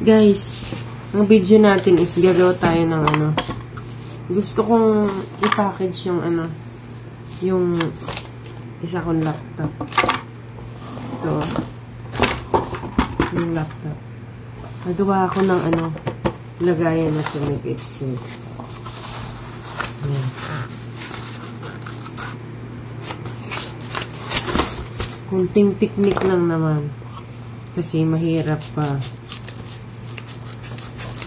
Guys, ang video natin is gagawa tayo ng ano. Gusto kong i-package yung ano, yung isa kong laptop. Ito. Yung laptop. Nagawa ako ng ano, lagayan na to make it safe. Ayan. Kunting technique lang naman. Kasi mahirap pa.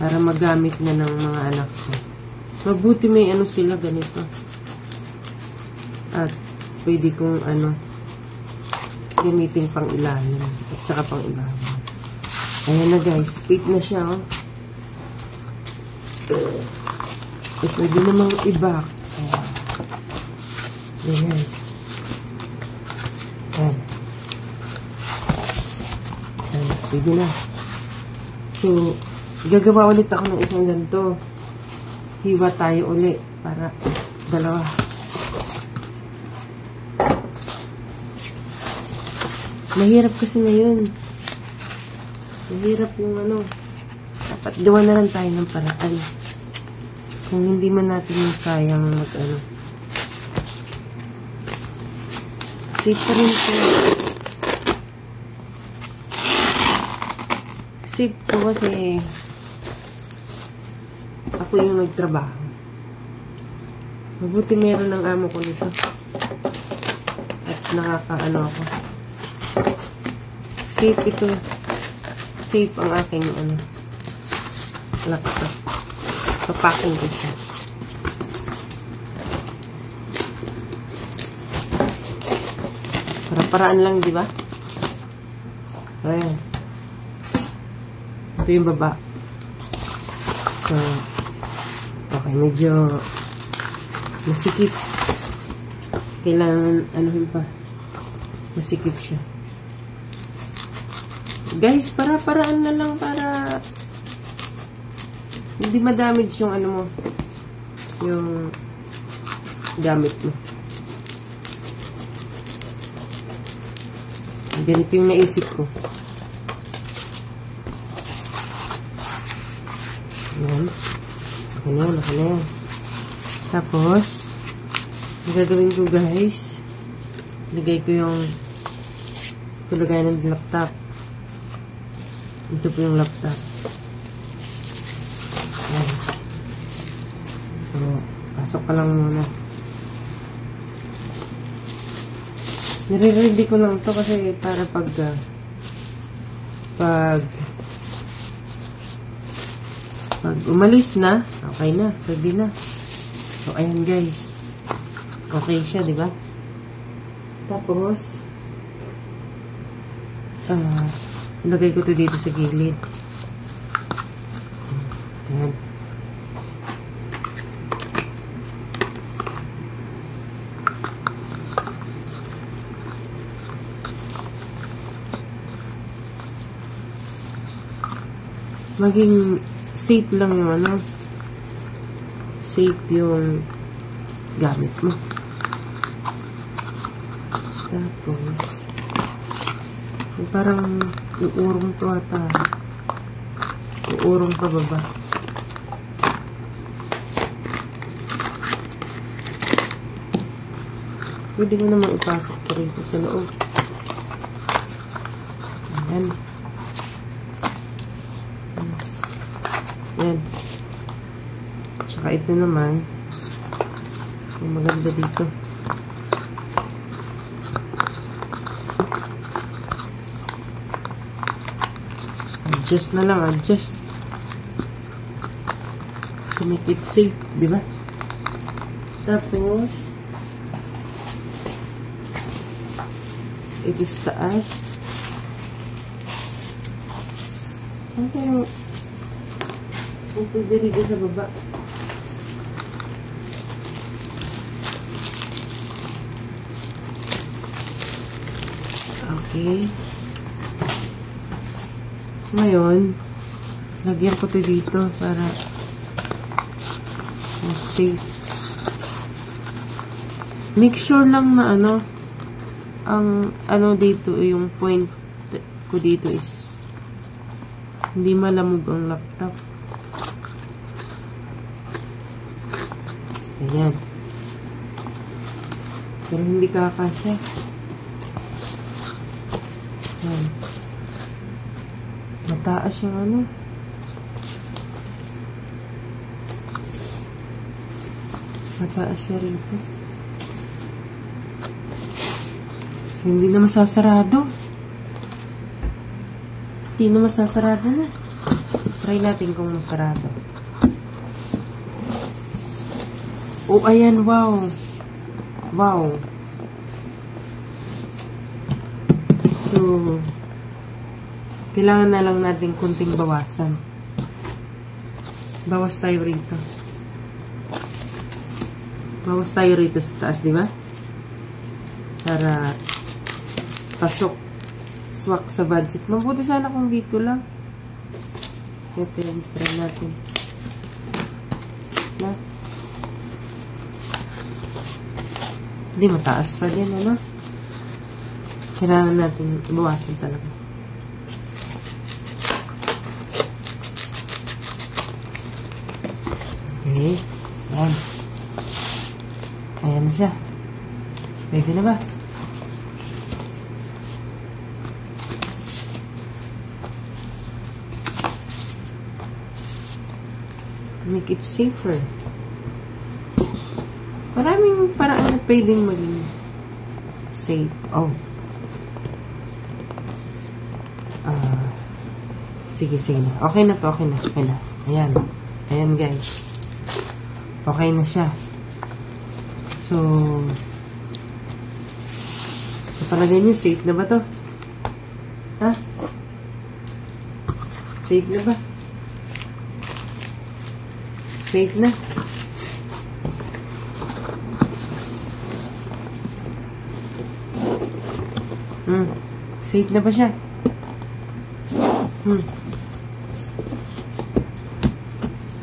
Para magamit na ng mga anak ko. Mabuti may ano sila ganito. At pwede kong ano gamitin pang ilalim. At saka pang ilalim. Ayan na guys. Fake na siya oh. Eh, pwede namang i-back. Ayan. Ayan. Ayan. Pwede na. So, gagawa ulit ako ng isang ganito. Hiwa tayo uli para dalawa. Mahirap kasi ngayon. Mahirap yung ano. Dapat gawa na lang tayo ng paraan. Kung hindi man natin kayang mag ano. Safe pa rin po. Safe ko kasi ako yung nagtrabaho. Mabuti meron ng amo ko nito. At nakakaano ako. Safe ito. Safe ang aking ano, laptop. Papaking ko siya. Para-paraan lang, di ba? Ayan. Ito yung baba. So, okay, medyo masikip. Kailangan, anuhin pa. Masikip siya. Guys, para-paraan na lang para hindi madamage yung ano mo. Yung gamit mo. Ganito yung naisip ko. Ayan. Okay na yan, okay na yan. Tapos, ang gagawin ko guys, lagay ko yung tulagay ng laptop. Ito po yung laptop. Ayan. So, pasok ka lang muna. Nire-ready ko lang to kasi para pag uh, pag pag umalis na, okay na, ready na. So, ayan guys. Okay siya, di ba? Tapos, uh, ilagay ko to dito sa gilid. Ayan. maging safe lang yung ano. Safe yung gamit mo. Tapos parang uurong to ata. Uurong pa baba pwede mo naman ipasok pa rin sa loob. Ayan Yan. Tsaka ito naman. Yung maganda dito. Adjust na lang. Adjust. To make it safe. Diba? Tapos, ito sa taas. Ano kayong ito dito sa baba. Okay. Ngayon, lagyan ko to dito para safe. Make sure lang na ano, ang ano dito, yung point ko dito is Hindi malamog ang laptop. Ayan. Pero hindi kakasya. Ayan. Mataas yung ano. Mataas siya rito. So, hindi na masasarado. Hindi na masasarado na. Try natin kung masarado. Oh, ayan, wow. Wow. So, kailangan na lang natin kunting bawasan. Bawas tayo rito. Bawas tayo rito sa taas, di ba? Para pasok swak sa budget. Mabuti sana kung dito lang. Ito yung try natin. Na? Hindi, mataas pa din, ano? Kailangan natin ibawasan talaga. Okay. Ayan. Ayan na siya. Pwede na ba? Make it safer. Maraming paraan na pwedeng maging safe. Oh. Ah. sige, sige na. Okay na to, okay na, okay na. Ayan. Ayan, guys. Okay na siya. So, sa palagay niyo, safe na ba to? Ha? Safe na ba? Safe na. Hmm. Safe na ba siya? Hmm.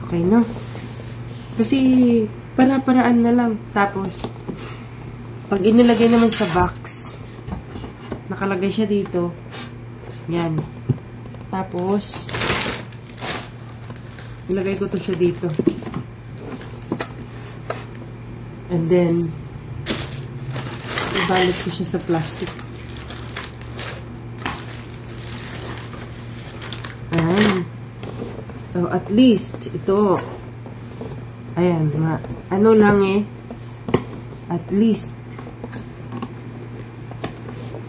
Okay, no? Kasi, para-paraan na lang. Tapos, pag inilagay naman sa box, nakalagay siya dito. Yan. Tapos, ilagay ko to siya dito. And then, ibalot ko siya sa plastic. Ayan. So, at least, ito, ayan, ma, ano lang eh, at least,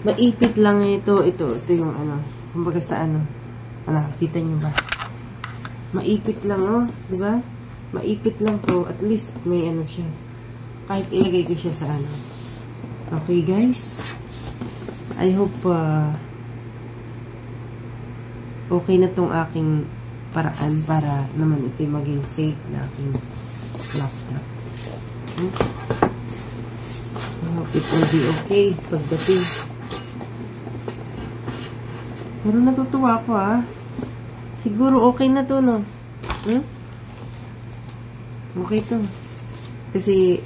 maipit lang ito, ito, ito yung ano, kumbaga sa ano, ano, kita nyo ba? Maipit lang, oh, di ba? Maipit lang to, at least may ano siya. Kahit ilagay ko siya sa ano. Okay, guys. I hope, uh, okay na tong aking paraan para naman ito maging safe na aking laptop. Hmm? I hope it will be okay pagdating. Pero natutuwa ko ah. Siguro okay na to no. Hmm? Okay to. Kasi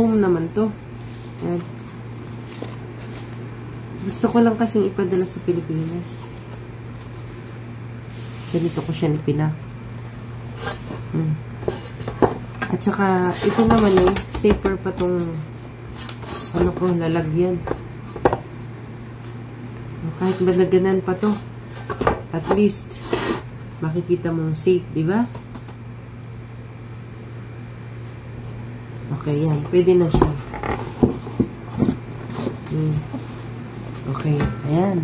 home naman to. Yan. Gusto ko lang kasing ipadala sa Pilipinas. Ganito ko siya nipinak. Hmm. At saka, ito naman eh, safer pa tong ano ko, lalagyan. Kahit malaganan pa to. At least, makikita mong safe, di ba? Okay, yan. Pwede na siya. Hmm. Okay, ayan.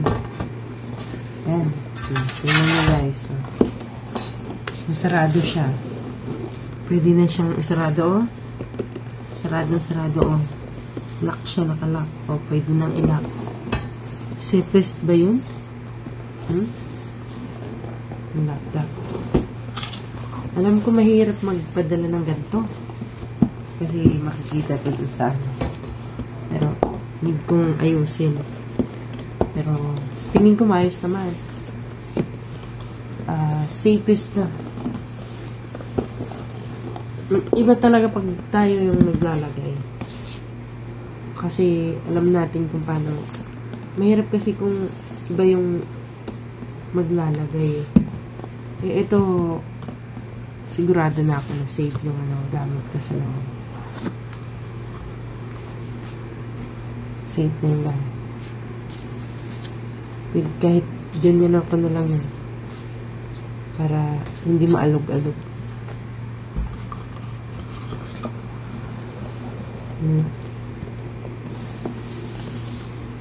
Ayan. Hmm. Tingnan nyo guys. Oh. Nasarado siya. Pwede na siyang isarado, oh. Sarado, sarado, oh. Lock siya, nakalock. Oh, pwede nang ilock. Safest ba yun? Hmm? Laptop. Alam ko mahirap magpadala ng ganito. Kasi makikita ko dun sa ano. Pero, need kong ayusin. Pero, tingin ko maayos naman. Safest na. Iba talaga pag tayo yung naglalagay. Kasi, alam natin kung paano. Mahirap kasi kung iba yung maglalagay eh. Eh, ito, sigurado na ako na safe yung ano, gamit ko sa loob. Safe na yun lang. Kahit ganyan ako na lang yun. Para hindi maalog-alog. Hmm.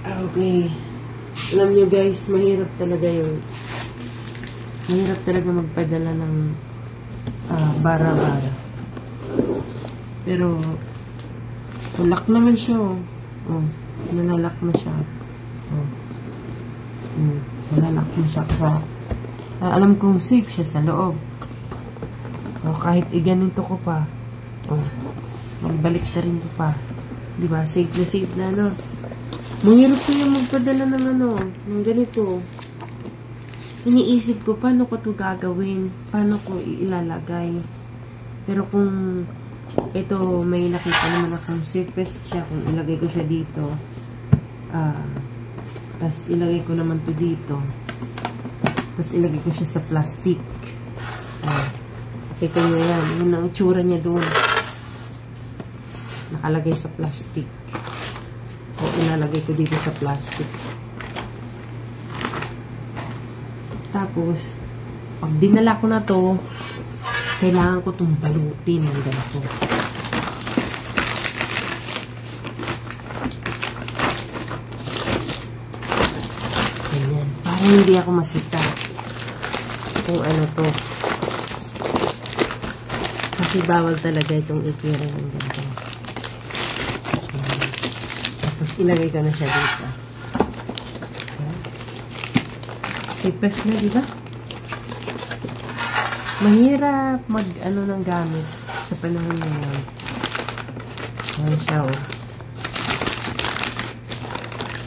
Okay. Alam nyo guys, mahirap talaga yun. Mahirap talaga magpadala ng uh, bara-bara. Pero, lock naman siya, oh. Oh, nalalak na siya. Oh. Hmm, nalalak na siya. Kasi, uh, alam kong safe siya sa loob. Oh, kahit iganito ko pa. Oh, magbalik na rin ko pa. Diba? Safe na safe na, no? Mahirap ko yung magpadala ng ano, ng ganito. Iniisip ko, paano ko to gagawin? Paano ko ilalagay? Pero kung ito, may nakita naman akong safest siya, kung ilagay ko siya dito, ah, uh, tas ilagay ko naman to dito, tas ilagay ko siya sa plastic. Ah, kita nyo yan, yun ang tsura niya doon. Nakalagay sa plastic o ilalagay ko dito sa plastic. Tapos, pag dinala ko na to, kailangan ko itong balutin ng ganito. Ganyan. Para hindi ako masita kung ano to. Kasi bawal talaga itong itira ng ganito. Tapos, ilagay ko na siya dito. Sipes na, di ba? Mahirap mag, ano, ng gamit sa panahon ngayon. Ayan siya, oh.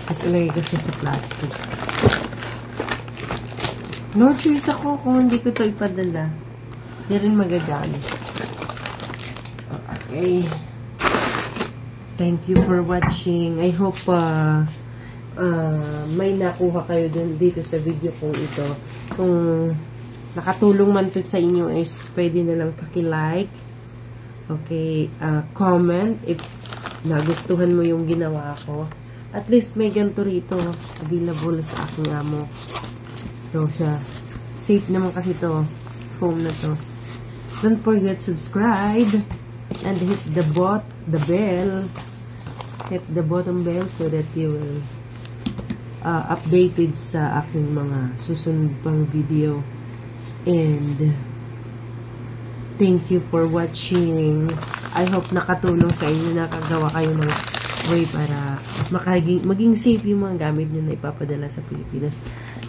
Tapos, ilagay ko siya sa plastic. No choice ako kung hindi ko ito ipadala. Hindi rin magagamit. Okay. Thank you for watching. I hope uh, uh, may nakuha kayo dun, dito sa video kong ito. Kung nakatulong man to sa inyo is pwede na lang paki-like. Okay, uh, comment if nagustuhan mo yung ginawa ko. At least may ganito rito available sa aking amo. Ito siya. Safe naman kasi to. Foam na to. Don't forget subscribe and hit the bot, the bell. Hit the bottom bell so that you will uh, updated sa aking mga susunod pang video. And thank you for watching. I hope nakatulong sa inyo nakagawa kayo ng way para maging safe yung mga gamit nyo na ipapadala sa Pilipinas